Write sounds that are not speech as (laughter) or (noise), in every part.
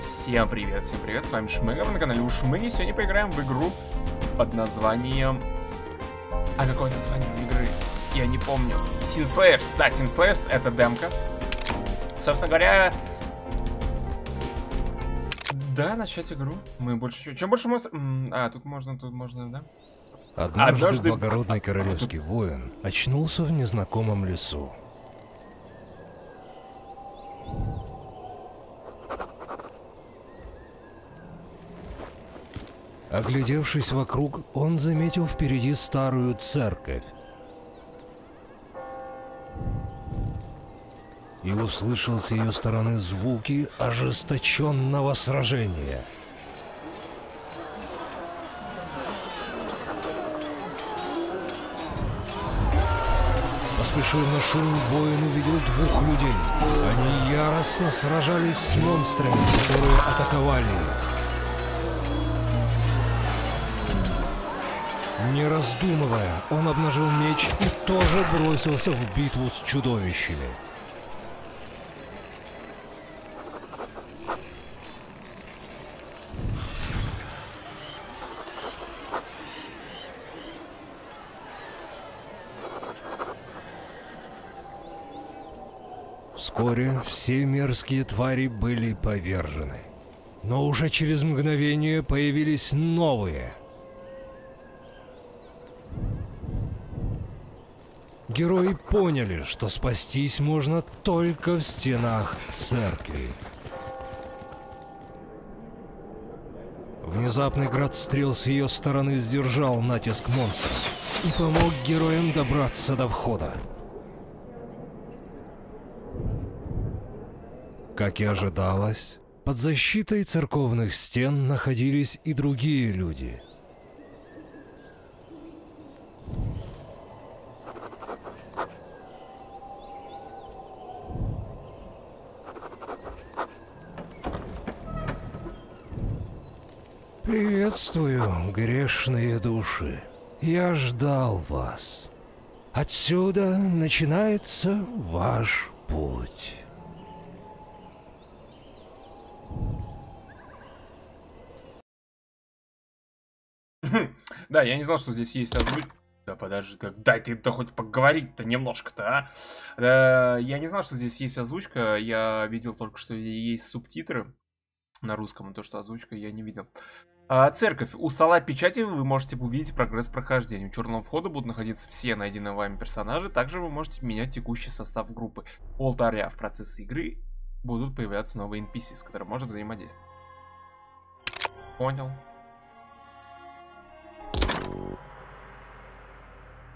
Всем привет, всем привет, с вами Шмыга, вы на канале у Шмыги. Сегодня поиграем в игру под названием... А какое название у игры? Я не помню. Sin Slayers, да, Sin Slayers это демка. Собственно говоря... Да, начать игру. Мы больше... Чем больше монстров... А, тут можно, тут можно, да? Однажды, Однажды... благородный королевский воин очнулся в незнакомом лесу. Оглядевшись вокруг, он заметил впереди старую церковь. И услышал с ее стороны звуки ожесточенного сражения. Поспешив на шум, воин увидел двух людей. Они яростно сражались с монстрами, которые атаковали их. Не раздумывая, он обнажил меч и тоже бросился в битву с чудовищами. Вскоре все мерзкие твари были повержены. Но уже через мгновение появились новые – Герои поняли, что спастись можно только в стенах церкви. Внезапный град стрел с ее стороны сдержал натиск монстров и помог героям добраться до входа. Как и ожидалось, под защитой церковных стен находились и другие люди – Приветствую, грешные души. Я ждал вас. Отсюда начинается ваш путь. Да, я не знал, что здесь есть озвучка. Да подожди, так дай ты-то хоть поговорить-то немножко-то, а? Да, я не знал, что здесь есть озвучка, я видел только, что есть субтитры на русском, то, что озвучка я не видел. А, церковь. У стола печати вы можете увидеть прогресс прохождения. У черного входа будут находиться все найденные вами персонажи. Также вы можете менять текущий состав группы. У алтаря в процессе игры будут появляться новые NPC, с которыми можно взаимодействовать. Понял.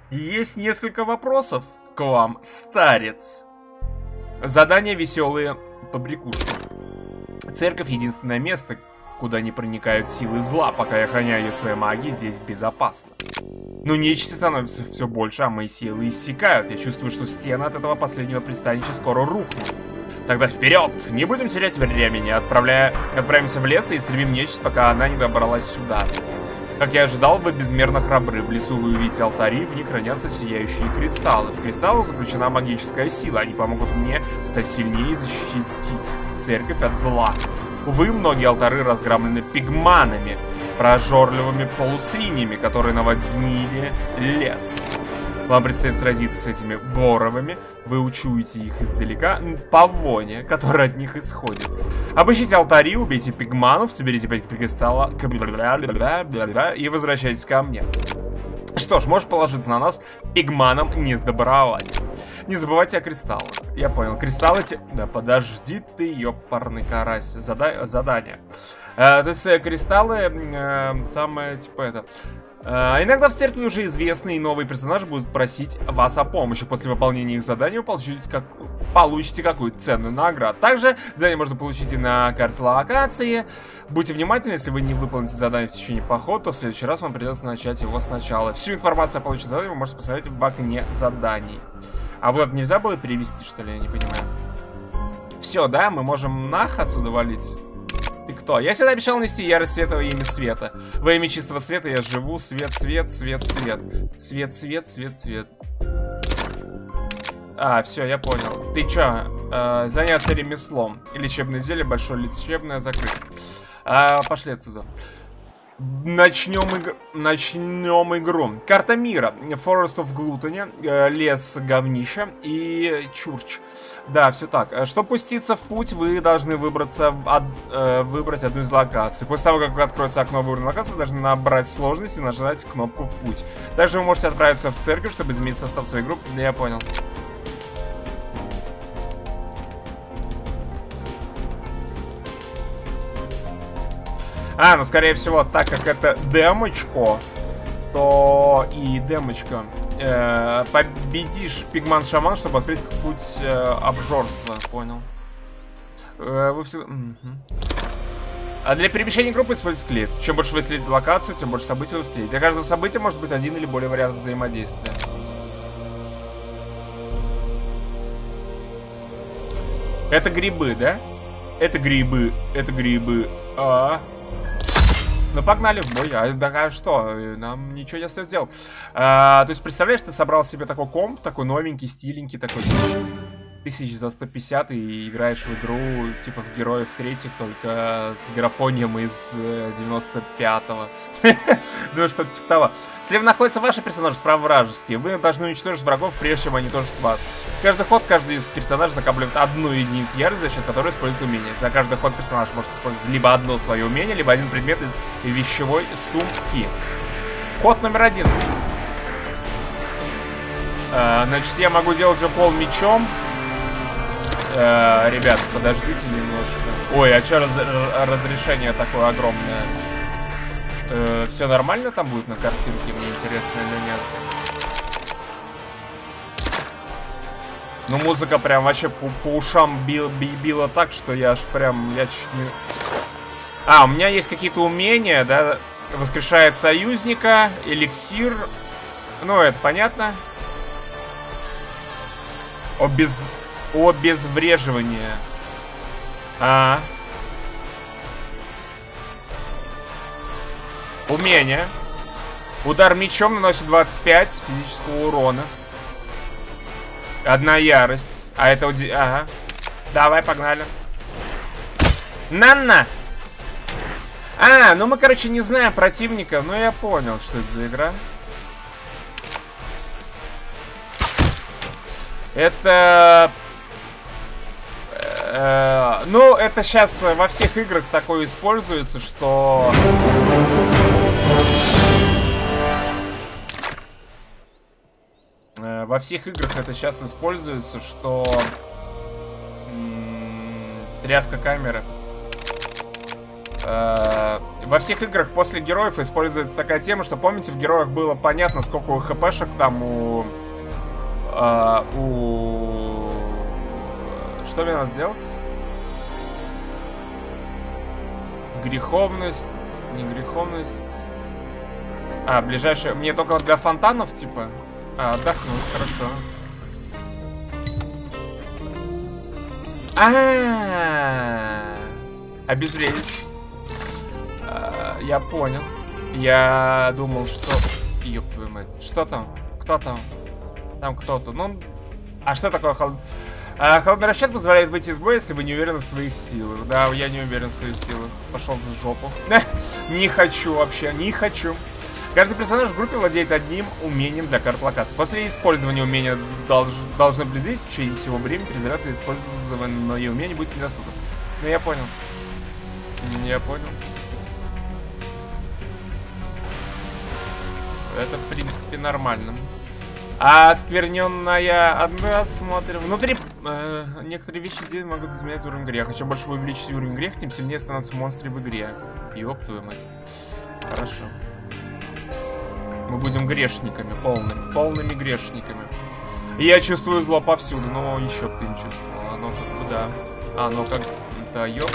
Есть несколько вопросов к вам, старец. Задание веселые побрякушки. Церковь единственное место, куда не проникают силы зла, пока я охраняю ее своей магией, здесь безопасно. Но нечисти становится все больше, а мои силы иссякают. Я чувствую, что стены от этого последнего пристанища скоро рухнут. Тогда вперед! Не будем терять времени, отправляя... отправимся в лес и истребим нечисть, пока она не добралась сюда. Как я ожидал, вы безмерно храбры. В лесу вы увидите алтари, в них хранятся сияющие кристаллы. В кристаллах заключена магическая сила. Они помогут мне стать сильнее и защитить церковь от зла. Увы, многие алтары разгромлены пигманами, прожорливыми полусвиньями, которые наводнили лес. Вам предстоит сразиться с этими боровыми, вы учуете их издалека по воне, которая от них исходит. Обыщите алтари, убейте пигманов, соберите 5 кристалла и возвращайтесь ко мне. Что ж, можешь положиться на нас, пигманам не сдобровать. Не забывайте о кристаллах. Я понял. Кристаллы те... Да подожди ты, ёпарный карась. Зада... Задание. Э, то есть э, кристаллы э, самое, типа это... Э, иногда в церкви уже известные новые персонажи будут просить вас о помощи. После выполнения их задания вы получите, как... получите какую-то ценную награду. Также задание можно получить и на карте локации. Будьте внимательны, если вы не выполните задание в течение похода, то в следующий раз вам придется начать его сначала. Всю информацию о полученном задании вы можете посмотреть в окне заданий. А вот нельзя было перевести, что ли? Я не понимаю. Все, да? Мы можем нах отсюда валить? Кто? Я всегда обещал нести ярость света во имя света. Во имя чистого света я живу. Свет, свет, свет, свет. Свет, свет, свет, свет. А, все, я понял. Ты чё? Э, заняться ремеслом. Лечебное изделие, большое лечебное, закрыть. А, пошли отсюда. Начнем, иг... Начнем игру. Карта мира. Forest of Gluttony, э, лес говнища и чурч. Да, все так. Чтобы пуститься в путь, вы должны выбраться в э, выбрать одну из локаций. После того, как откроется окно выбранной локации, вы должны набрать сложность и нажать кнопку в путь. Также вы можете отправиться в церковь, чтобы изменить состав своей группы. Я понял. А, ну скорее всего, так как это демочко, то и демочка. Э, победишь пигман-шаман, чтобы открыть путь э, обжорства. Понял. Э, вы все... А для перемещения группы используйте клет. Чем больше вы исследуете локацию, тем больше событий вы встретите. Для каждого события может быть один или более вариантов взаимодействия. Это грибы, да? Это грибы, это грибы. А, -а, -а. Ну, погнали в бой. А, да, а что? Нам ничего не остается делать. А, то есть, представляешь, ты собрал себе такой комп, такой новенький, стиленький, такой тысяч за 150 и играешь в игру, типа, в героев третьих, только с графонием из 95-го. (laughs) ну, что-то типа того. Слева находится ваши персонажи, справа вражеские. Вы должны уничтожить врагов, прежде чем они уничтожат вас. Каждый ход каждый из персонажей накапливает одну единицу ярости, за счет которой использует умение. За каждый ход персонаж может использовать либо одно свое умение, либо один предмет из вещевой сумки. Ход номер один. Значит, я могу делать укол мечом, Э, ребят, подождите немножко. Ой, а что раз, разрешение такое огромное? Э, все нормально там будет на картинке? Мне интересно или нет? Ну, музыка прям вообще по, по ушам бил, била так, что я аж прям... Я чуть не... А, у меня есть какие-то умения, да? Воскрешает союзника, эликсир. Ну, это понятно. Обез... Обезвреживание. А. Умение. Удар мечом наносит 25 физического урона. Одна ярость. А это... Уди... Ага. Давай, погнали. Нанна! А, ну мы, короче, не знаем противника. Но я понял, что это за игра. Это Э, ну, это сейчас во всех играх такое используется, что... Э, во всех играх это сейчас используется, что... Тряска камеры. Э, во всех играх после героев используется такая тема, что помните, в героях было понятно, сколько у хпшек там у... у что мне надо сделать? Греховность, не греховность. А, ближайшее... Мне только для фонтанов, типа? А, отдохнуть, хорошо. А, -а, -а, Обезвредить. А, я понял. Я думал, что... Ёб твою мать. Что там? Кто там? Там кто-то. Ну... А что такое холод... А, холодный расчет позволяет выйти из боя, если вы не уверены в своих силах. Да, я не уверен в своих силах. Пошел в жопу. (laughs) не хочу вообще, не хочу. Каждый персонаж в группе владеет одним умением для карт локации. После использования умения долж, должны близить в течение всего времени перезарядка использованное умение будет недоступно. Ну, я понял. Я понял. Это, в принципе, нормально. А скверненная одна смотрим. Внутри э, некоторые вещи могут изменять уровень греха. Чем больше вы увеличите уровень греха, тем сильнее становятся монстры в игре. Ёб твою мать. Хорошо. Мы будем грешниками, полными, полными грешниками. Я чувствую зло повсюду, но еще ты не чувствовал. Оно как бы, да. Оно как... Да, ёб...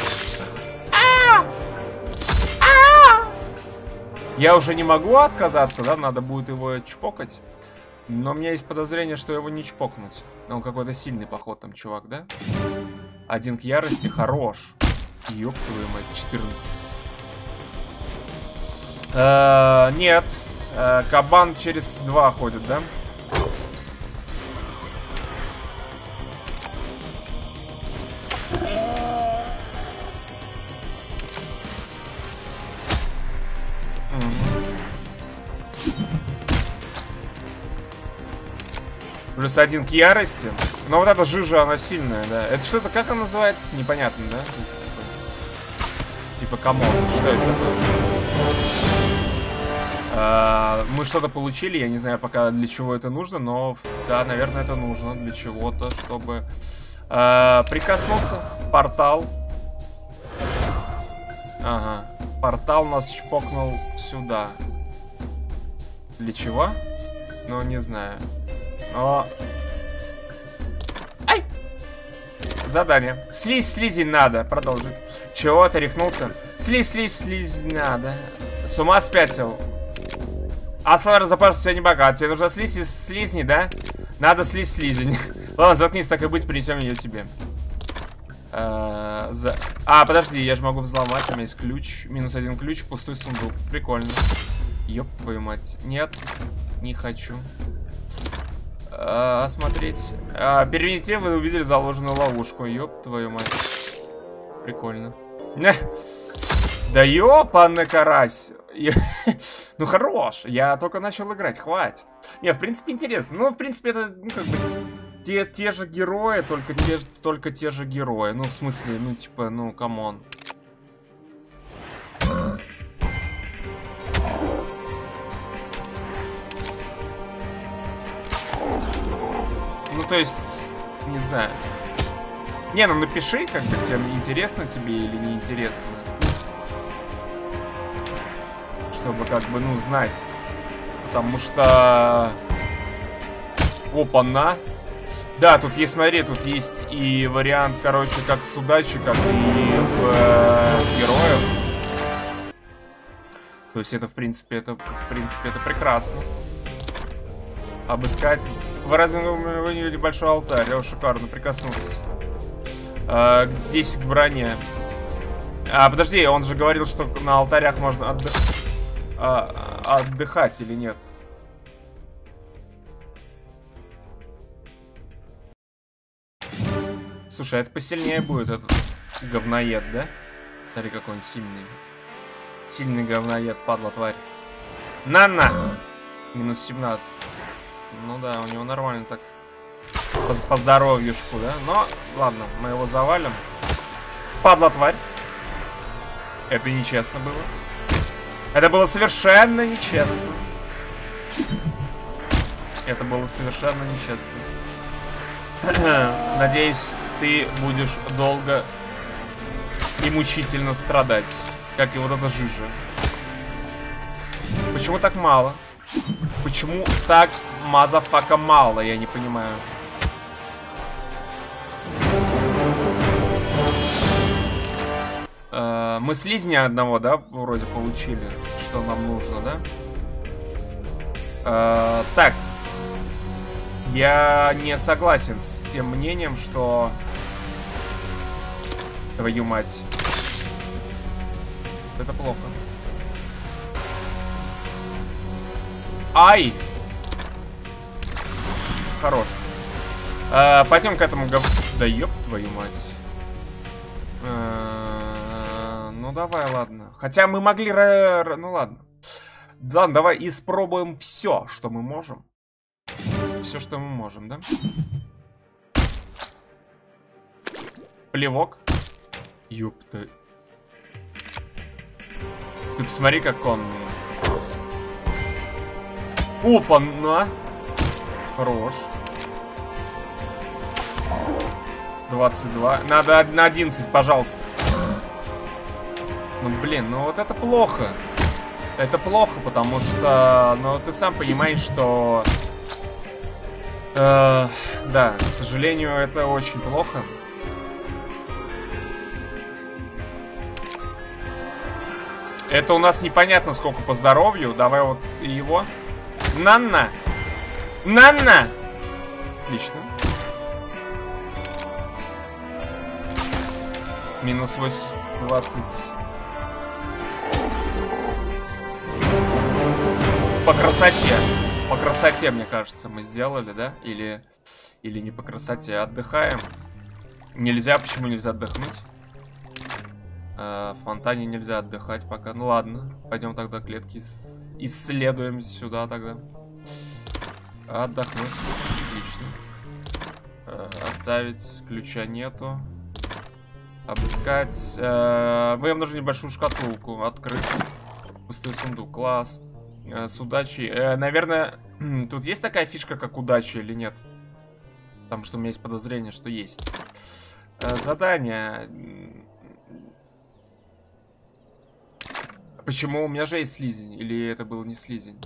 Я уже не могу отказаться, да? Надо будет его чпокать. Но у меня есть подозрение, что его не чпокнуть. Он какой-то сильный поход там, чувак, да? Один к ярости, хорош. Ёб твою мать, 14. Э, нет. Э, кабан через два ходит, да? Плюс один к ярости. Но вот эта жижа, она сильная, да. Это что-то, как она называется? Непонятно, да? То типа, типа come on, что это такое? А, мы что-то получили, я не знаю пока для чего это нужно, но да, наверное, это нужно для чего-то, чтобы а, прикоснуться. Портал. Ага. Портал нас чпокнул сюда. Для чего? Ну, не знаю. Но... Ай! Задание. Слизь, слизень надо. Продолжить. Чего ты рехнулся? Слизь, слизь, слизь надо. С ума спятил. А словарь запас у тебя не богат. Тебе нужна слизь из слизни, да? Надо слизь слизень. (laughs) Ладно, заткнись, так и быть, принесем ее тебе. А, за... а, подожди, я же могу взломать, у меня есть ключ. Минус один ключ, пустой сундук. Прикольно. Ёб твою мать. Нет, не хочу. Осмотреть. А, переведите, вы увидели заложенную ловушку. Ёб твою мать. Прикольно. (laughs) Да ёпанный карась. (laughs) Ну хорош, я только начал играть, хватит. Не, в принципе интересно. Ну, в принципе, это, ну, как бы, те, те же герои, только те, только те же герои. Ну, в смысле, ну, типа, ну, come on. То есть, не знаю. Не, ну напиши, как бы, тебе интересно тебе или не интересно. Чтобы, как бы, ну, знать. Потому что... Опа-на. Да, тут есть, смотри, тут есть и вариант, короче, как с удачи, как и в э, героях. То есть это, в принципе, это, в принципе, это прекрасно. Обыскать. Вы видели большой алтарь? О, шикарно, прикоснулся. А, 10 к броне. А, подожди, он же говорил, что на алтарях можно отдых... а, отдыхать или нет? Слушай, а это посильнее будет этот говноед, да? Смотри, какой он сильный. Сильный говноед, падла тварь. На-на! Минус 17. Ну да, у него нормально так. По, по здоровьюшку, да? Но, ладно, мы его завалим. Падла тварь. Это нечестно было. Это было совершенно нечестно. Это было совершенно нечестно. (clears throat) Надеюсь, ты будешь долго и мучительно страдать. Как и вот эта жижа. Почему так мало? Почему так motherfucker мало, я не понимаю. Э, мы слизня одного, да, вроде получили, что нам нужно, да? Э, так. Я не согласен с тем мнением, что... Твою мать. Это плохо. Ай! Хорош. А, пойдем к этому гов... Да ёб твою мать. А, ну давай, ладно. Хотя мы могли... Ну ладно. Ладно, давай испробуем все, что мы можем. Все, что мы можем, да? Плевок. Ёпта. Ты посмотри, как он Опа, на. Хорош. 22. Надо на 11, пожалуйста. Ну, блин, ну вот это плохо. Это плохо, потому что, ну, ты сам понимаешь, что... Э, да, к сожалению, это очень плохо. Это у нас непонятно сколько по здоровью. Давай вот его. Нанна! Нанна! Отлично. Минус 20. По красоте. По красоте, мне кажется, мы сделали, да? Или, или не по красоте. Отдыхаем. Нельзя, почему нельзя отдохнуть? Э, в фонтане нельзя отдыхать пока. Ну ладно, пойдем тогда клетки исследуем сюда тогда. Отдохнуть. Отлично. Э, оставить. Ключа нету. Обыскать. Э, вам нужно небольшую шкатулку. Открыть. Пустой сундук. Класс. Э, с удачей. Э, наверное, (clears throat) тут есть такая фишка, как удача или нет? Потому что у меня есть подозрение, что есть. Э, задание. Почему? У меня же есть слизень. Или это был не слизень?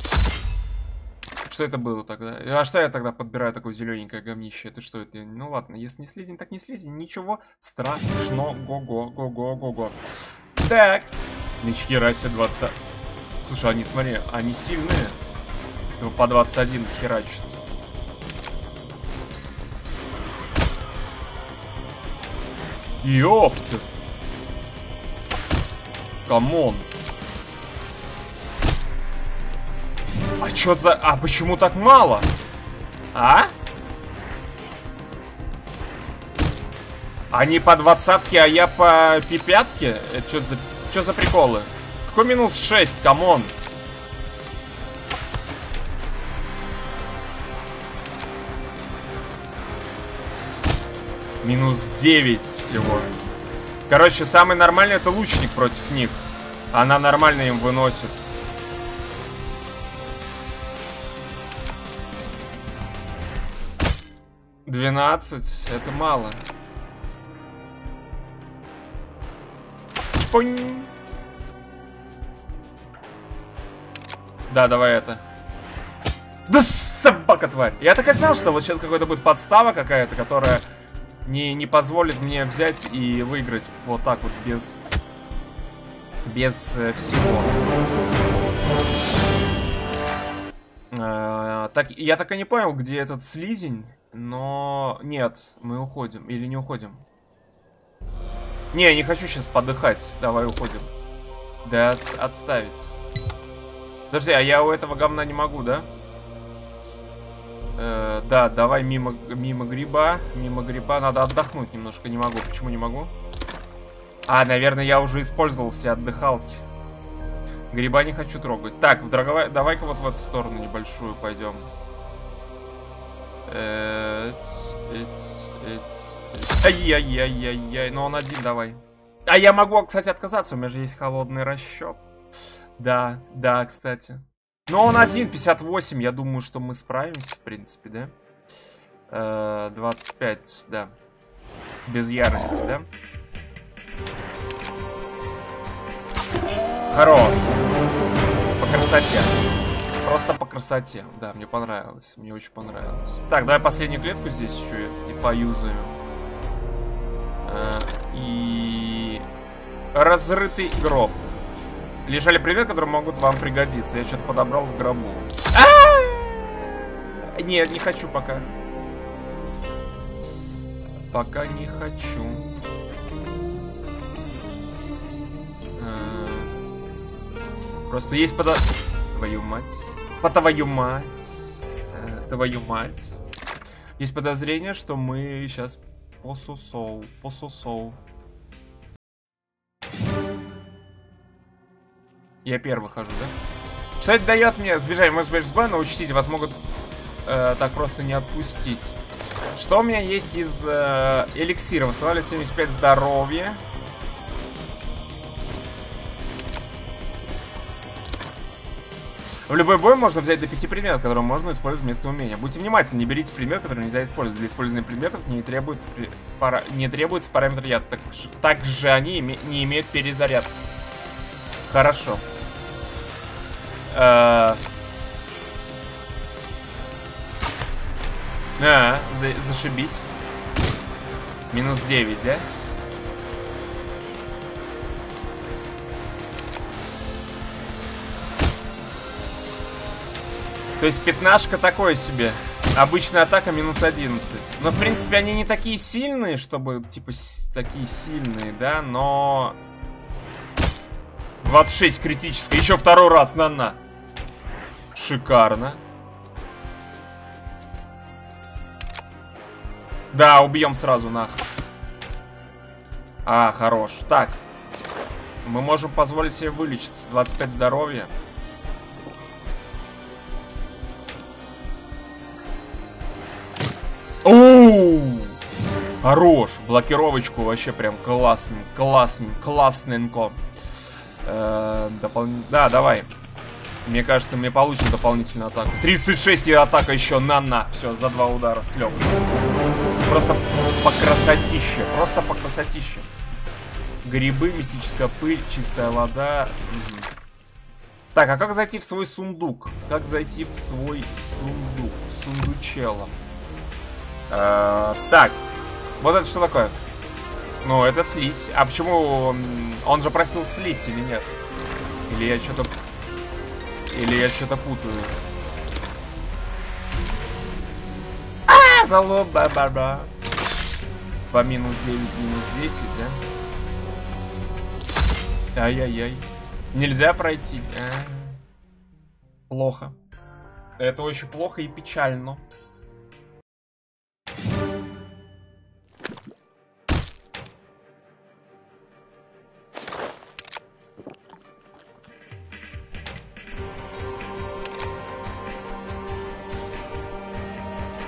Что это было тогда? А что я тогда подбираю такое зелененькое говнище? Это что это? Ну ладно, если не слизень, так не слизень. Ничего страшного. Го-го, го-го, го-го. Так. Нихера себе 20. Слушай, они, смотри, они сильные. Ну, по 21 херачат. Ёпта. Come on. А чё за... А почему так мало? А? Они по двадцатке, а я по пятке? Это что за... Что за приколы? Какой минус 6? Come on. Минус 9 всего. Короче, самый нормальный это лучник против них. Она нормально им выносит. 12, это мало. Понь. Да, давай это. Да собака тварь. Я так и знал, что вот сейчас какой-то будет подстава какая-то, которая не, не позволит мне взять и выиграть вот так вот без... Без э, всего. А, так, я так и не понял, где этот слизень. Но нет, мы уходим. Или не уходим? Не, не хочу сейчас подыхать. Давай уходим. Да от, отставить. Подожди, а я у этого говна не могу, да? Э, да, давай мимо, мимо гриба. Мимо гриба. Надо отдохнуть немножко. Не могу. Почему не могу? А, наверное, я уже использовал все отдыхалки. Гриба не хочу трогать. Так, давай-ка вот в эту сторону небольшую пойдем. Ай-яй-яй-яй-яй. Ну он один, давай. А я могу, кстати, отказаться. У меня же есть холодный расчет. Да, да, кстати. Но он один, 58. Я думаю, что мы справимся, в принципе, да? Э, 25, да. Без ярости, да? Хорош. По красоте. Просто по красоте. Да, мне понравилось. Мне очень понравилось. Так, давай последнюю клетку здесь еще и поюзаем. А, и... Разрытый гроб. Лежали предметы, которые могут вам пригодиться. Я что-то подобрал в гробу. А! Нет, не хочу пока. Пока не хочу. А. Просто есть подо... Твою мать. По твою мать. Э, твою мать. Есть подозрение, что мы сейчас посусол. Посусол. Я первый хожу, да? Что это дает мне? Сбежать, может сбежать с боя, но учтите, вас могут э, так просто не отпустить. Что у меня есть из э, эликсира? Восстанавливает 75 здоровья. В любой бой можно взять до 5 предметов, которые можно использовать вместо умения. Будьте внимательны, не берите предмет, который нельзя использовать. Для использования предметов не, требует, пара, не требуется параметр яд. Так, также они име, не имеют перезаряд. Хорошо. А, а за, зашибись. Минус 9, да? То есть пятнашка такое себе. Обычная атака минус 11. Но, в принципе, они не такие сильные, чтобы, типа, такие сильные, да, но... 26 критическая. Еще второй раз на на. Шикарно. Да, убьем сразу, нах. А, хорош. Так. Мы можем позволить себе вылечиться. 25 здоровья. Хорош. Блокировочку вообще прям классный, классный, классненько. Э, допол... Да, давай. Мне кажется, мне получим дополнительную атаку. 36 и атака еще на-на. Все, за два удара слег. Просто по красотище. Просто по красотище. Грибы, мистическая пыль, чистая вода. Угу. Так, а как зайти в свой сундук? Как зайти в свой сундук? Сундучело. Э, так, вот это что такое? Ну, это слизь. А почему он... Он же просил слизь или нет? Или я что-то или я что-то путаю? А, залоб, ба ба ба По минус 9, минус 10, да? Ай-яй-яй. Нельзя пройти. А -а -а. Плохо. Это очень плохо и печально.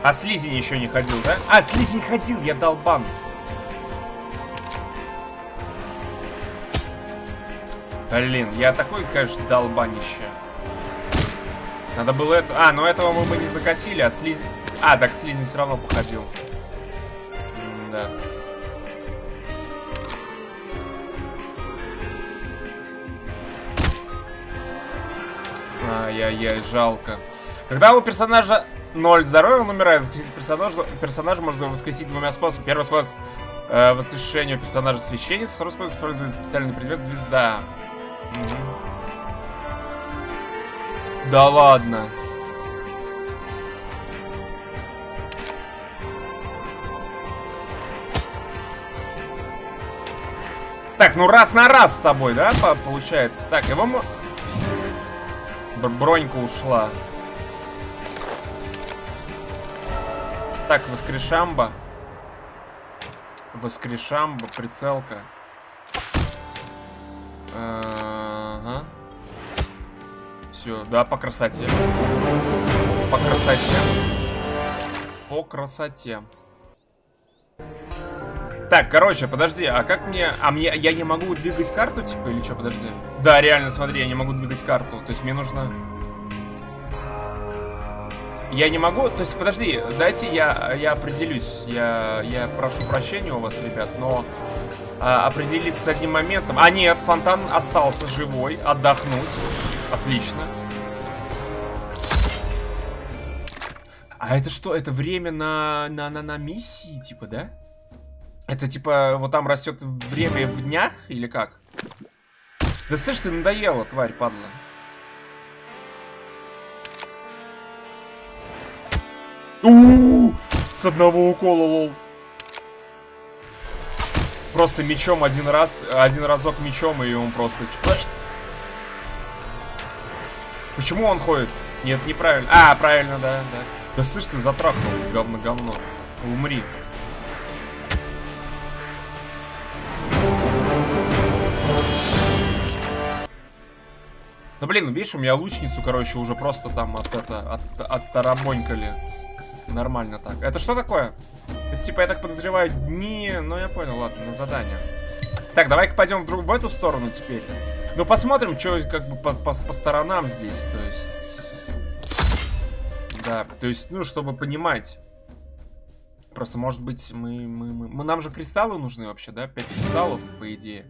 А Слизень еще не ходил, да? А, Слизень ходил, я долбан. Блин, я такой, конечно, долбанище. Надо было это... А, ну этого мы бы не закосили, а Слизень... А, так Слизень все равно походил. М да. Ай-яй-яй, жалко. Когда у персонажа 0 здоровья, он умирает. Воскресить персонажа, персонажа можно воскресить двумя способами. Первый способ э, воскрешения персонажа священниц, второй способ использовать специальный предмет звезда. Угу. Да ладно. Так, ну раз на раз с тобой, да, получается? Так, его... Бронька ушла. Так, воскрешамба. Воскрешамба, прицелка. Ага. Все, да, по красоте. По красоте. По красоте. Так, короче, подожди, а как мне... А мне... Я не могу двигать карту, типа, или что, подожди? Да, реально, смотри, я не могу двигать карту. То есть мне нужно... Я не могу, то есть, подожди, дайте я, я определюсь. Я, я прошу прощения у вас, ребят, но а, определиться с одним моментом. А нет, фонтан остался живой, отдохнуть. Отлично. А это что? Это время на, на, на, на миссии, типа, да? Это типа, вот там растет время в днях или как? Да слышь, ты надоело, тварь, падла. С одного укола, лол. Просто мечом один раз, один разок мечом, и он просто... Почему он ходит? Нет, неправильно. А, правильно, да, да. Да слышь, ты затрахнул, говно-говно. Умри. Ну блин, видишь, у меня лучницу, короче, уже просто там от это, от, от тарамонькали. Нормально так. Это что такое? Типа, я так подозреваю, дни... Ну, я понял, ладно, на задание. Так, давай-ка пойдем в, в эту сторону теперь. Ну, посмотрим, что как бы по, по, по сторонам здесь, то есть... Да, то есть, ну, чтобы понимать. Просто, может быть, мы, мы, мы, мы... Нам же кристаллы нужны вообще, да? 5 кристаллов, по идее.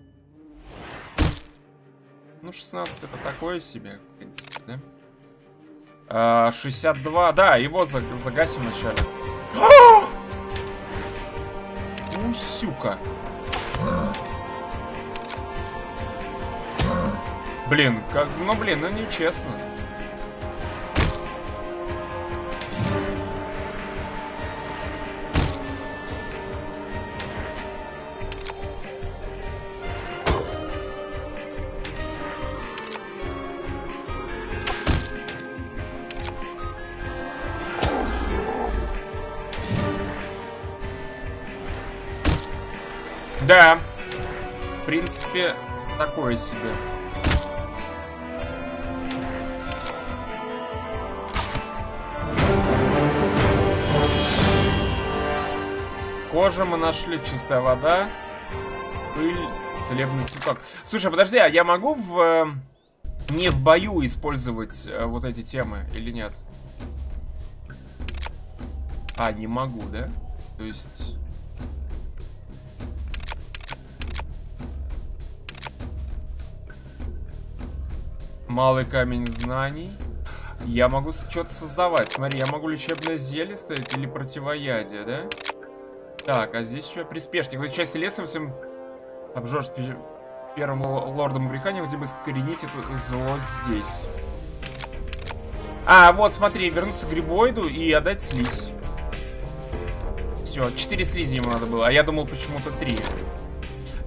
Ну, 16 это такое себе, в принципе, да? 62, а, да, его загасим вначале. (gasps) Ну, сюка. Блин, как, ну, блин, ну, нечестно. Да. В принципе, такое себе. Кожа мы нашли, чистая вода. Пыль, целебный цветок. Слушай, подожди, а я могу в... Э, не в бою использовать э, вот эти темы или нет? А, не могу, да? То есть... Малый камень знаний. Я могу что-то создавать. Смотри, я могу лечебное зелье ставить или противоядие, да? Так, а здесь что? Приспешник. Вы части леса всем обжжешь первым лордом греха, необходимо искоренить это зло здесь. А, вот, смотри, вернуться к грибоиду и отдать слизь. Все, 4 слизи ему надо было, а я думал почему-то 3.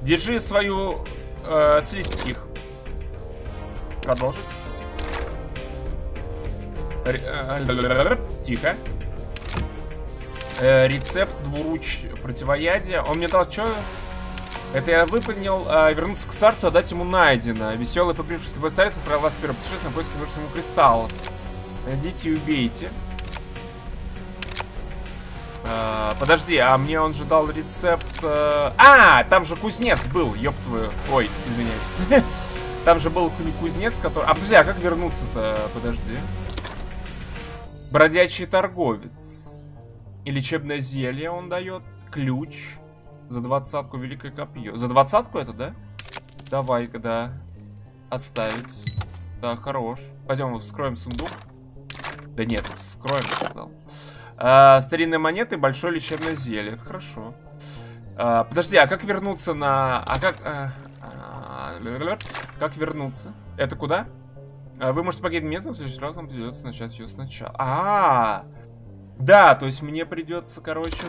Держи свою э, слизь псих. Продолжить. Э, тихо. Э, рецепт двуруч противоядия. Он мне дал что? Это я выполнил, а, вернуться к старту, отдать ему найдено. Веселый попрившийся тобой старец отправил вас в первое путешествие на поиски нужных ему кристаллов. Найдите и убейте. А, подожди, а мне он же дал рецепт... А, а там же кузнец был, ёб твою. Ой, извиняюсь. (laughs) Там же был кузнец, который... А, подожди, а как вернуться-то? Подожди. Бродячий торговец. И лечебное зелье он дает. Ключ. За двадцатку великое копье. За двадцатку это, да? Давай-ка, да. Оставить. Да, хорош. Пойдем вскроем сундук. Да нет, вскроем, сказал. А, старинные монеты, большое лечебное зелье. Это хорошо. А, подожди, а как вернуться на... А как... А, как вернуться? Это куда? А, вы можете покинуть место, в следующий раз вам придется начать ее сначала. А, -а, -а. Да, то есть мне придется, короче,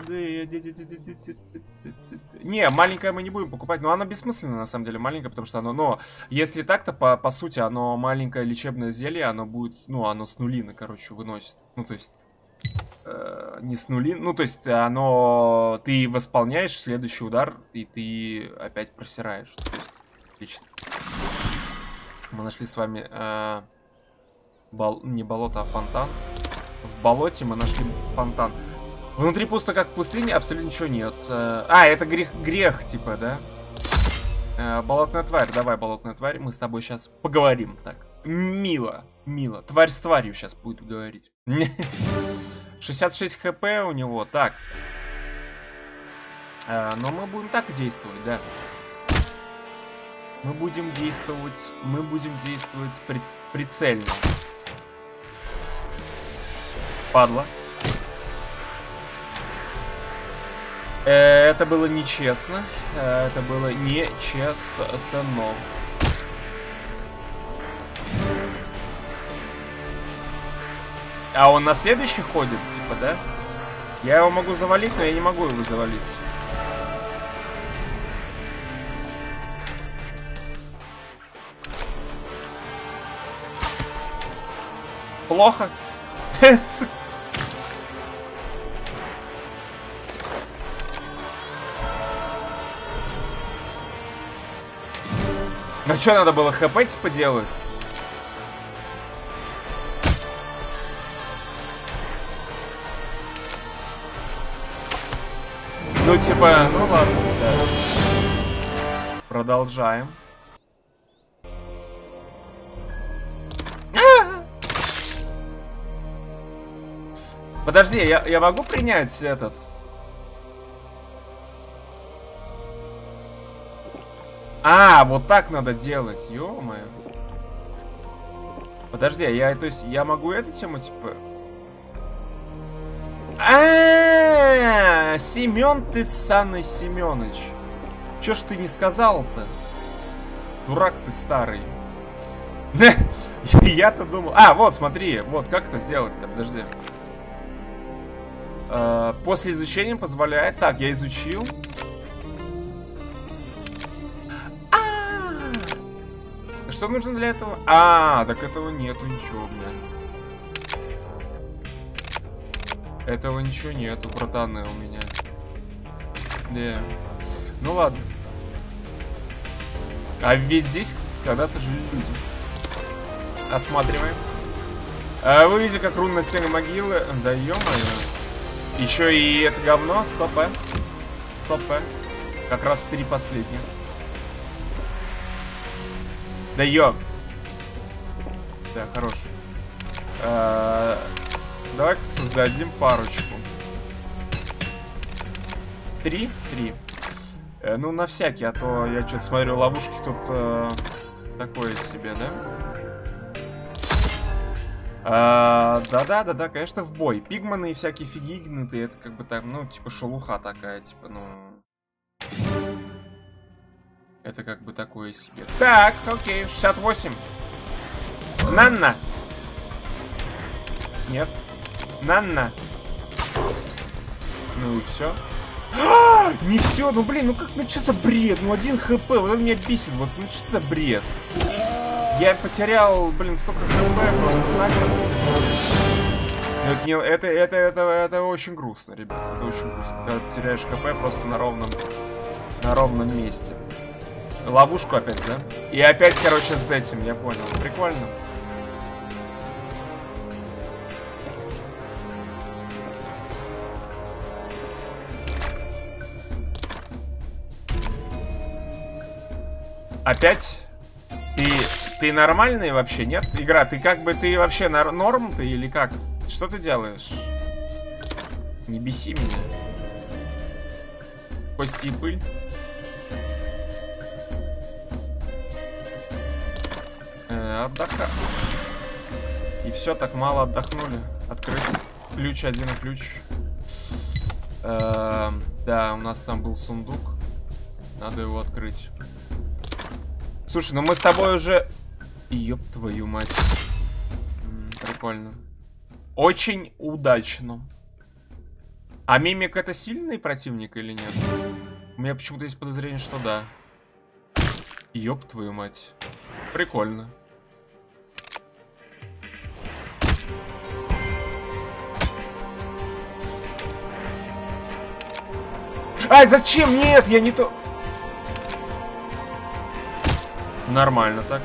не, маленькое мы не будем покупать, но оно бессмысленно, на самом деле, маленькое, потому что оно, но, если так-то, по, по сути, оно маленькое лечебное зелье, оно будет, ну, оно с нулины, короче, выносит, ну, то есть, э, не с нулин, ну, то есть, оно, ты восполняешь следующий удар, и ты опять просираешь, то есть, отлично. Мы нашли с вами, э, бол, не болото, а фонтан. В болоте мы нашли фонтан. Внутри пусто, как в пустыне, абсолютно ничего нет. Э, а, это грех, грех, типа, да? Э, болотная тварь, давай, болотная тварь, мы с тобой сейчас поговорим. Так, мило, мило. Тварь с тварью сейчас будет говорить. (laughs) 66 хп у него, так. Э, но мы будем так действовать, да. Мы будем действовать, мы будем действовать прицельно падла. Э, это было нечестно. Э, это было нечестно. А он на следующий ходит, типа, да? Я его могу завалить, но я не могу его завалить. Плохо. Ну что, надо было хп типа делать? Ну типа, ну ладно, да. Продолжаем. Подожди, я, я могу принять этот А, вот так надо делать, ё-моё. Подожди, а я, то есть, я могу эту тему, типа... А, -а, -а, Семен ты, Санный Семенович. Чё ж ты не сказал-то? Дурак ты старый. (laughs) Я-то думал... А, вот, смотри, вот, как это сделать-то, подожди. А, после изучения позволяет... Так, я изучил. Что нужно для этого? А, так этого нету ничего, бля. Этого ничего нету, братаны, у меня. Да. Ну ладно. А ведь здесь когда-то жили люди. Осматриваем. А, вы видите, как рун на стене могилы? Да ё-моё. Еще и это говно, стоп, а. Стоп, П. Как раз три последних. Да ё. Да, хорош. Э, Давай-ка создадим парочку. Три? Три. Э, ну, на всякий, а то я что-то смотрю, ловушки тут э, такое себе, да? Да-да-да-да, конечно, в бой. Пигманы и всякие фигигнуты, это как бы так, ну, типа шелуха такая, типа, ну... Это как бы такое себе. Так, окей, 68. Нанна. Нет. Нанна. Ну и все. А, не все, ну блин, ну как, ну что за бред? Ну один хп, вот это меня бесит, вот, ну что за бред? Я потерял, блин, столько хп просто так. Это, не, это, это, это, это очень грустно, ребят, это очень грустно. Когда ты теряешь хп просто на ровном, на ровном месте. Ловушку опять, да? И опять, короче, с этим, я понял. Прикольно. Опять? Ты, нормальный вообще, нет? Игра, ты как бы, ты вообще норм ты или как? Что ты делаешь? Не беси меня. Кости и пыль. Э, отдоха. И все, так мало отдохнули. Открыть. Ключ, один ключ. Э, да, у нас там был сундук. Надо его открыть. Слушай, ну мы с тобой уже... Ёб твою мать. Прикольно. Очень удачно. А Мимик это сильный противник или нет? У меня почему-то есть подозрение, что да. Ёб твою мать. Прикольно. Ай, зачем? Нет, я не то... Нормально так.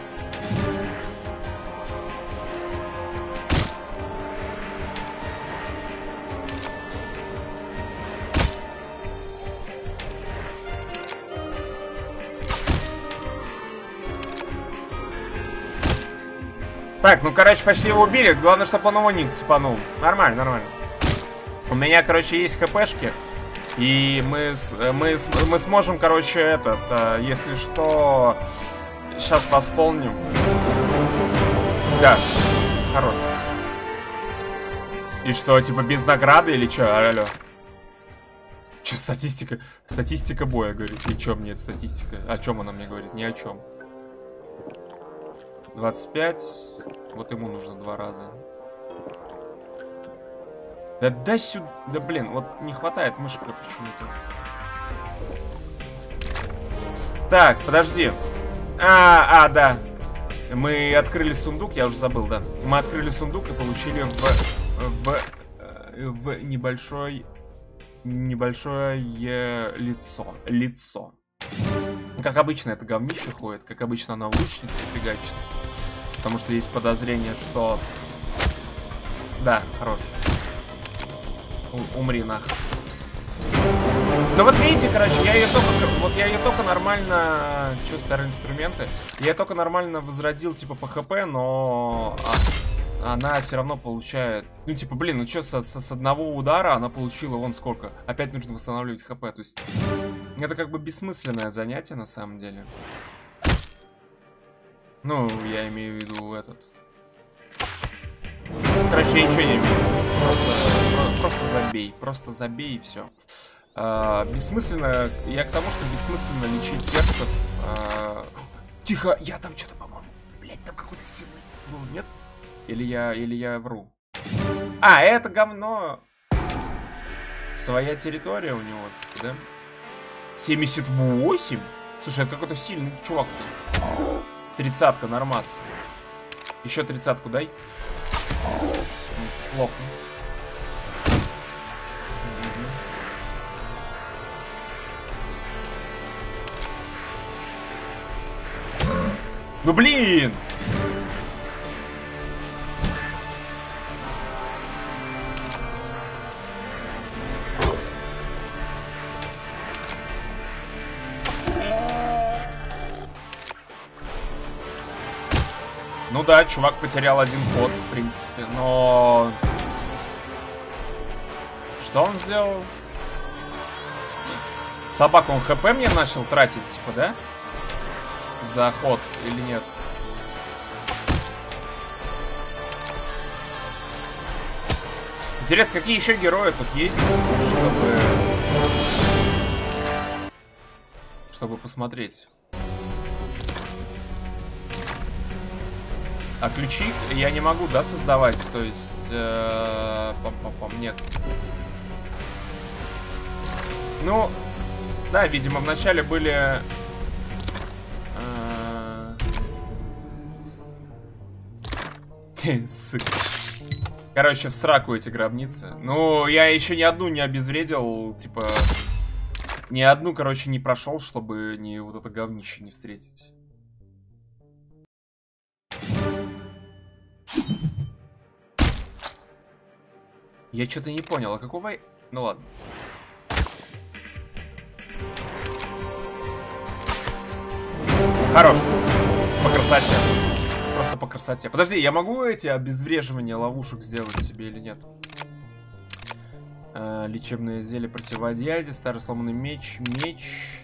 Так, ну, короче, почти его убили. Главное, чтобы он его ник цепанул. Нормально, нормально. У меня, короче, есть хпшки. И мы, мы, мы сможем, короче, этот, э, если что, Сейчас восполним. Да, хорош. И что, типа без награды или что? Алло. Че, статистика? Статистика боя, говорит. И чё мне эта статистика? О чем она мне говорит? Ни о чем. 25. Вот ему нужно два раза. Да дай сюда. Да блин, вот не хватает мышка почему-то. Так, подожди. А, а, да. Мы открыли сундук, я уже забыл, да. Мы открыли сундук и получили в, в, э, в небольшой, небольшое лицо. Лицо. Как обычно это говнище ходит, как обычно она лучница фигачит. Потому что есть подозрение, что... Да, хорош. У умри нахуй. Ну вот видите, короче, я ее только, вот я ее только нормально, что старые инструменты, я только нормально возродил типа по хп, но а, она все равно получает, ну типа, блин, ну что, со, со, с одного удара она получила вон сколько, опять нужно восстанавливать хп, то есть это как бы бессмысленное занятие на самом деле. Ну, я имею в виду этот. Короче, я ничего не имею. Просто, просто забей, просто забей и все. А, бессмысленно, я к тому, что бессмысленно лечить персов. А... Тихо, я там что-то, по-моему, блять, там какой-то сильный был, нет? Или я, или я вру? А, это говно. Своя территория у него, да? 78? Слушай, это какой-то сильный чувак-то. Тридцатка, нормас. Еще тридцатку дай. Плохо. Ну блин! Ну да, чувак потерял один ход, в принципе, но... Что он сделал? Собаку он хп мне начал тратить, типа, да? За ход или нет? Интересно, какие еще герои тут есть, чтобы... Чтобы посмотреть. А ключи я не могу, да, создавать? То есть... Э, пам -пам -пам, нет. Ну, да, видимо, вначале были... Э, (laughs) Сука. Короче, в сраку эти гробницы. Ну, я еще ни одну не обезвредил, типа... Ни одну, короче, не прошел, чтобы не вот это говнище не встретить. Я что-то не понял, а какого... Ну ладно. Хорош. По красоте. Просто по красоте. Подожди, я могу эти обезвреживания ловушек сделать себе или нет? А, лечебное зелье противодействия, старый сломанный меч, меч.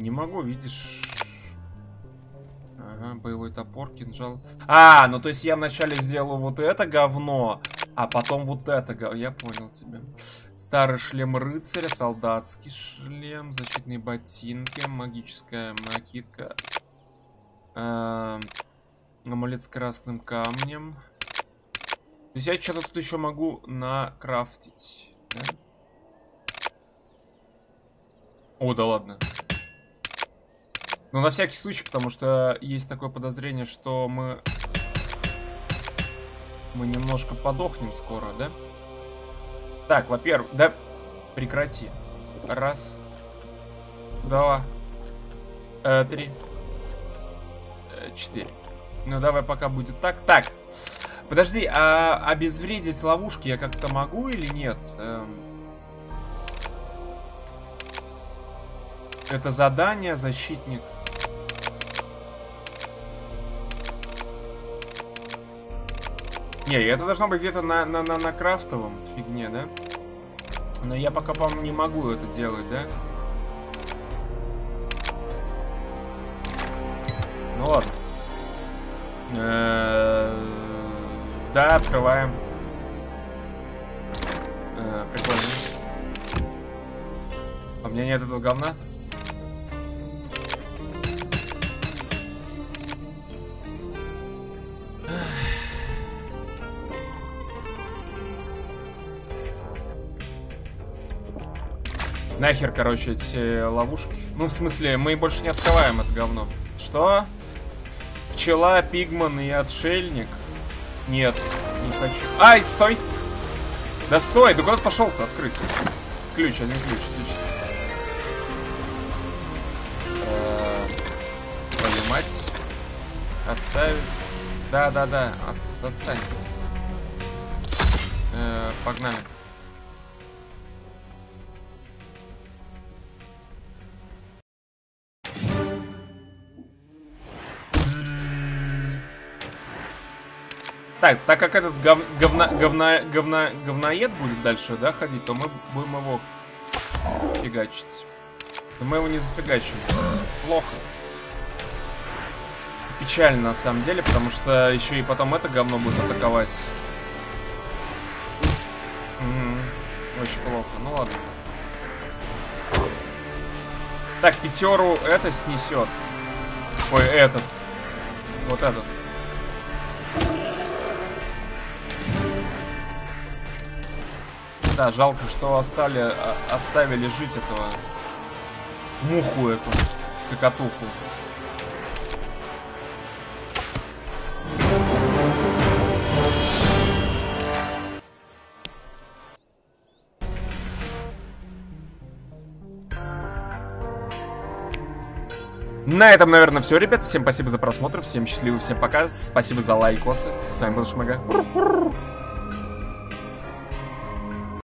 Не могу, видишь. Ага, боевой топор, кинжал. А, ну то есть я вначале сделаю вот это говно, а потом вот это. Я понял тебя. Старый шлем рыцаря, солдатский шлем, защитные ботинки, магическая накидка. А, амулет с красным камнем. То есть я что-то тут еще могу накрафтить. Да? О, да ладно. Ну, на всякий случай, потому что есть такое подозрение, что мы... Мы немножко подохнем скоро, да? Так, во-первых... Да, прекрати. Раз. Два. Э, три. Э, четыре. Ну, давай пока будет так. Так. Подожди, а обезвредить ловушки я как-то могу или нет? Эм... Это задание, защитник. Не, это должно быть где-то на, на, на, на крафтовом фигне, да? Но я пока, по-моему, не могу это делать, да? Ну ладно. Э -э да, открываем. Э прикольно. А у меня нет этого говна? Нахер, короче, эти ловушки. Ну, в смысле, мы больше не открываем это говно. Что? Пчела, пигман и отшельник? Нет, не хочу. Ай, стой! Да стой, да куда пошел-то открыть? Ключ, один ключ, отлично. Твою мать. Отставить. Да-да-да, от, отстань. Э, погнали. Так, так как этот гов, говна, говна, говна, говноед будет дальше, да, ходить, то мы будем его фигачить. Но мы его не зафигачим. Плохо. Печально, на самом деле, потому что еще и потом это говно будет атаковать. Угу. Очень плохо. Ну ладно. Так, пятеру это снесет. Ой, этот. Вот этот. Да, жалко, что остали, а, оставили жить этого муху эту, цикатуху. На этом, наверное, все, ребят. Всем спасибо за просмотр, всем счастливо, всем пока. Спасибо за лайкосы. С вами был Шмага.